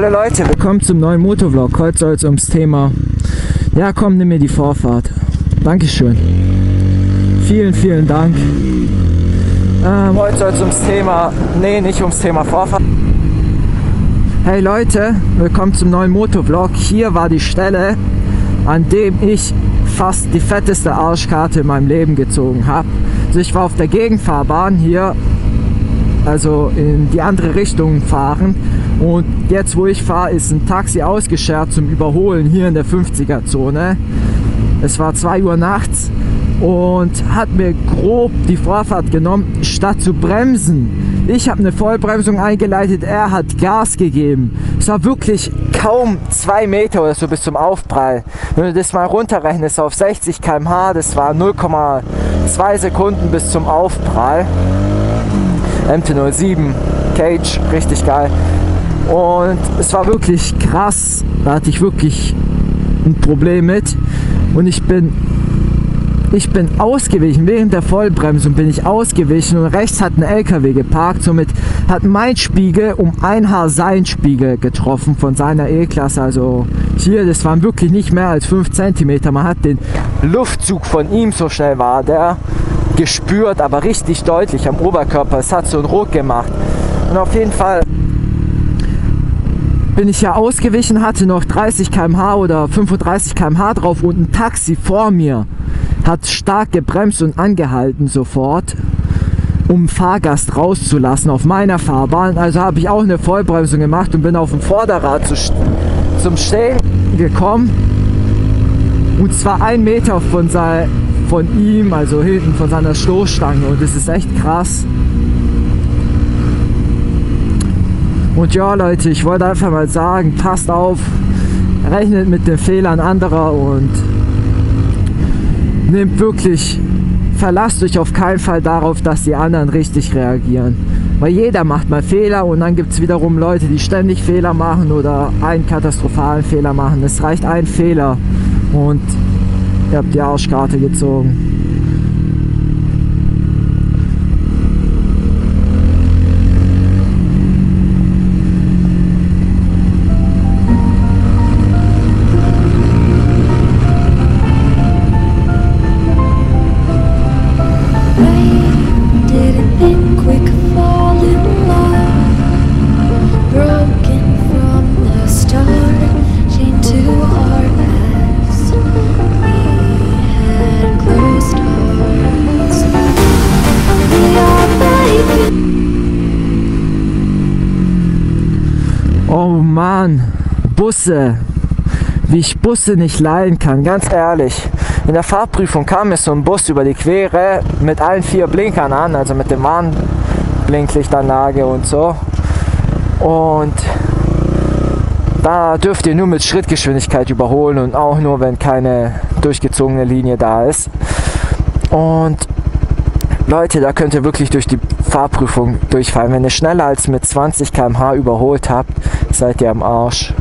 Hallo Leute, willkommen zum neuen Motovlog. Heute soll es ums Thema, ja komm, nimm mir die Vorfahrt. Dankeschön. Vielen, vielen Dank. Ähm, heute soll es ums Thema, nee, nicht ums Thema Vorfahrt. Hey Leute, willkommen zum neuen Motovlog. Hier war die Stelle, an dem ich fast die fetteste Arschkarte in meinem Leben gezogen habe. Also ich war auf der Gegenfahrbahn hier, also in die andere Richtung fahren und jetzt wo ich fahre ist ein Taxi ausgeschert zum Überholen hier in der 50er Zone. Es war 2 Uhr nachts und hat mir grob die Vorfahrt genommen, statt zu bremsen. Ich habe eine Vollbremsung eingeleitet, er hat Gas gegeben. Es war wirklich kaum zwei Meter oder so bis zum Aufprall. Wenn du das mal runterrechnest auf 60 km/h, das war 0,2 Sekunden bis zum Aufprall. MT-07 Cage, richtig geil. Und es war wirklich krass. Da hatte ich wirklich ein Problem mit. Und ich bin ich bin ausgewichen, während der Vollbremsung bin ich ausgewichen und rechts hat ein LKW geparkt. Somit hat mein Spiegel um ein Haar sein Spiegel getroffen von seiner E-Klasse. Also hier, das waren wirklich nicht mehr als 5 cm. Man hat den Luftzug von ihm, so schnell war der, gespürt, aber richtig deutlich am Oberkörper. Es hat so einen Ruck gemacht. Und auf jeden Fall bin ich ja ausgewichen, hatte noch 30 km/h oder 35 km/h drauf und ein Taxi vor mir hat stark gebremst und angehalten sofort, um Fahrgast rauszulassen auf meiner Fahrbahn. Also habe ich auch eine Vollbremsung gemacht und bin auf dem Vorderrad zu, zum Stehen gekommen. Und zwar ein Meter von, sein, von ihm, also hinten von seiner Stoßstange. Und das ist echt krass. Und ja, Leute, ich wollte einfach mal sagen, passt auf, rechnet mit den Fehlern anderer und nehmt wirklich, verlasst euch auf keinen Fall darauf, dass die anderen richtig reagieren. Weil jeder macht mal Fehler und dann gibt es wiederum Leute, die ständig Fehler machen oder einen katastrophalen Fehler machen. Es reicht ein Fehler und ihr habt die Arschkarte gezogen. Oh Mann, Busse. Wie ich Busse nicht leihen kann, ganz ehrlich. In der Fahrprüfung kam mir so ein Bus über die Quere mit allen vier Blinkern an, also mit der Warnblinklichtanlage und so. Und da dürft ihr nur mit Schrittgeschwindigkeit überholen und auch nur, wenn keine durchgezogene Linie da ist. Und Leute, da könnt ihr wirklich durch die Fahrprüfung durchfallen. Wenn ihr schneller als mit 20 km/h überholt habt, seid ihr am Arsch.